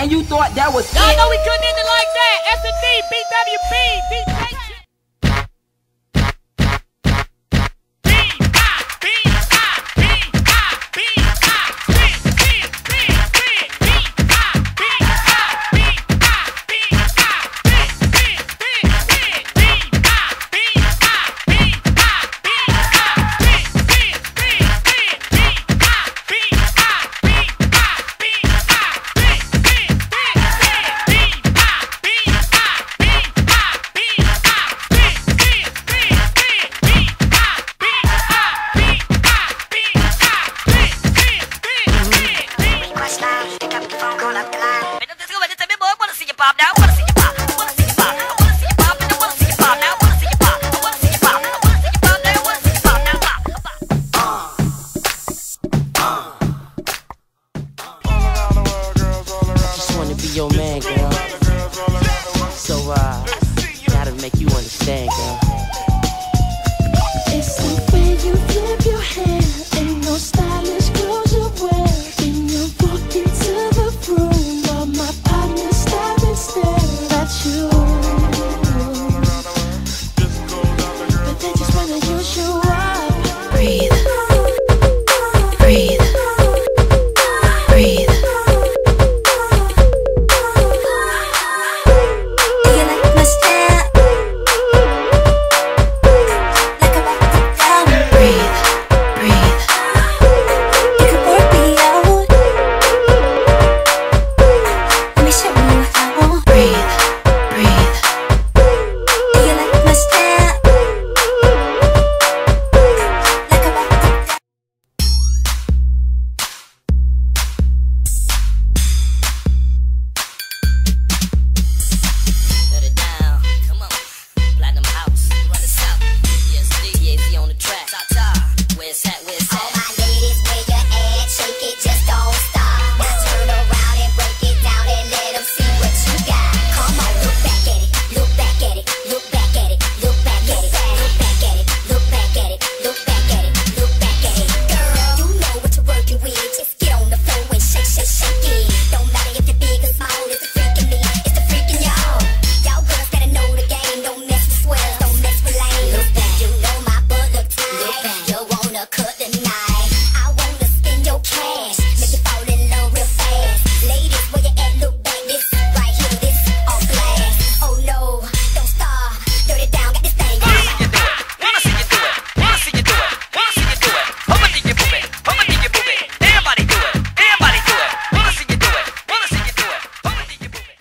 and you thought that was Y'all know we couldn't end it like that. S&D, BWB, DJ. I Just wanna be your man, girl. Cut.